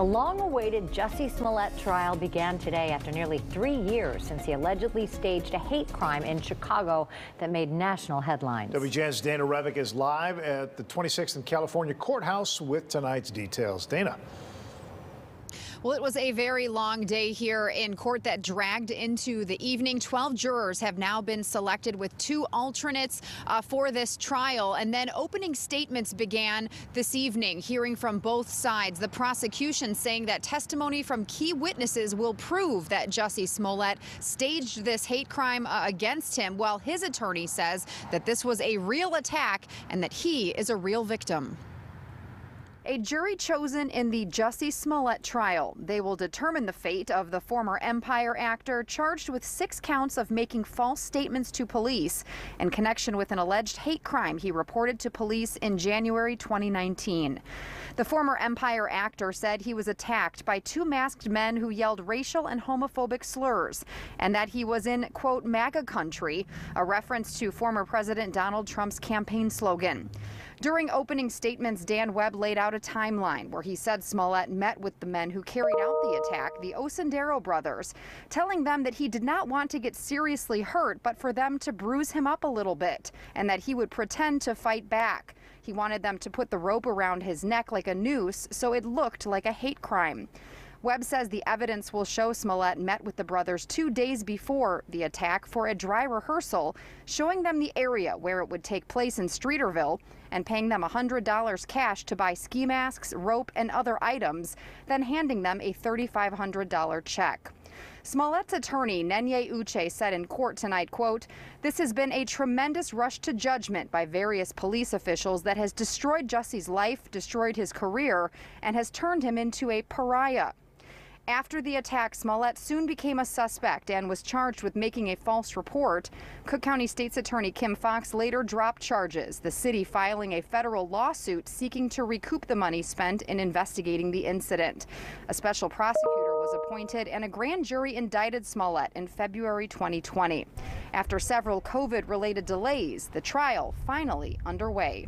The long-awaited Jussie Smollett trial began today after nearly three years since he allegedly staged a hate crime in Chicago that made national headlines. WGN's Dana Rebik is live at the 26th and California Courthouse with tonight's details. Dana. Well, it was a very long day here in court that dragged into the evening. 12 jurors have now been selected with two alternates uh, for this trial. And then opening statements began this evening, hearing from both sides. The prosecution saying that testimony from key witnesses will prove that Jussie Smollett staged this hate crime uh, against him, while his attorney says that this was a real attack and that he is a real victim. A jury chosen in the Jussie Smollett trial. They will determine the fate of the former Empire actor charged with six counts of making false statements to police in connection with an alleged hate crime he reported to police in January 2019. The former Empire actor said he was attacked by two masked men who yelled racial and homophobic slurs and that he was in, quote, MAGA country, a reference to former President Donald Trump's campaign slogan. During opening statements, Dan Webb laid out a timeline where he said Smollett met with the men who carried out the attack, the Osundairo brothers, telling them that he did not want to get seriously hurt, but for them to bruise him up a little bit, and that he would pretend to fight back. He wanted them to put the rope around his neck like a noose so it looked like a hate crime. Webb says the evidence will show Smollett met with the brothers two days before the attack for a dry rehearsal, showing them the area where it would take place in Streeterville and paying them $100 cash to buy ski masks, rope, and other items, then handing them a $3,500 check. Smollett's attorney, Nenye Uche, said in court tonight, quote, This has been a tremendous rush to judgment by various police officials that has destroyed Jussie's life, destroyed his career, and has turned him into a pariah. After the attack, Smollett soon became a suspect and was charged with making a false report. Cook County State's Attorney Kim Foxx later dropped charges, the city filing a federal lawsuit seeking to recoup the money spent in investigating the incident. A special prosecutor was appointed and a grand jury indicted Smollett in February 2020. After several COVID related delays, the trial finally underway.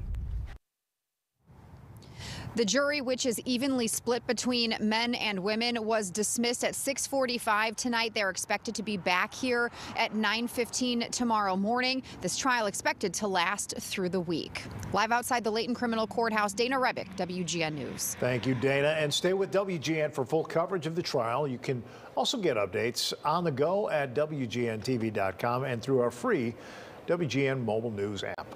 The jury, which is evenly split between men and women, was dismissed at 6:45 tonight. They're expected to be back here at 9:15 tomorrow morning. This trial expected to last through the week. Live outside the Leighton Criminal Courthouse, Dana Rebik, WGN News. Thank you, Dana, and stay with WGN for full coverage of the trial. You can also get updates on the go at WGNTV.com and through our free WGN mobile news app.